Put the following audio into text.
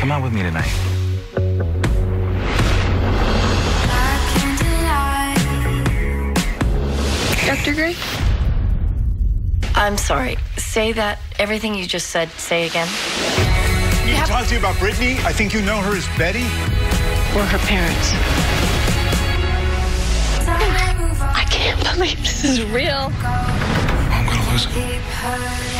Come out with me tonight. Dr. Grey? I'm sorry. Say that. Everything you just said, say again. You to talk to you about Brittany. I think you know her as Betty. Or her parents. I can't believe this is real. I'm gonna lose it.